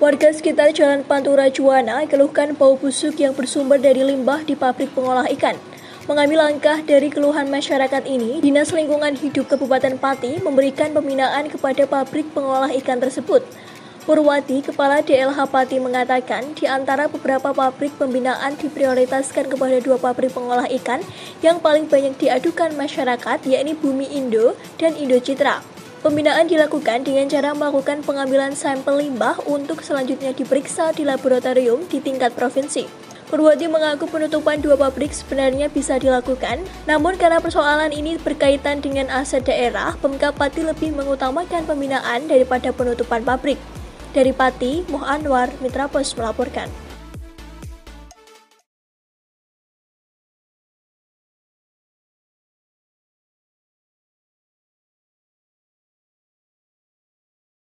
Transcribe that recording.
Warga sekitar Jalan Pantura Juwana keluhkan bau busuk yang bersumber dari limbah di pabrik pengolah ikan. Mengambil langkah dari keluhan masyarakat ini, Dinas Lingkungan Hidup Kabupaten Pati memberikan pembinaan kepada pabrik pengolah ikan tersebut. Purwati, Kepala DLH Pati mengatakan di antara beberapa pabrik pembinaan diprioritaskan kepada dua pabrik pengolah ikan yang paling banyak diadukan masyarakat yakni Bumi Indo dan Indo Citra. Pembinaan dilakukan dengan cara melakukan pengambilan sampel limbah untuk selanjutnya diperiksa di laboratorium di tingkat provinsi. Purwadi mengaku penutupan dua pabrik sebenarnya bisa dilakukan, namun karena persoalan ini berkaitan dengan aset daerah, Pemkap Pati lebih mengutamakan pembinaan daripada penutupan pabrik. Dari Pati, Moh Anwar, Mitra Pos melaporkan.